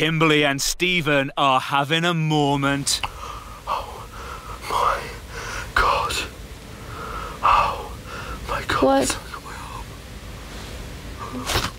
Kimberly and Stephen are having a moment. Oh my god. Oh my god. What?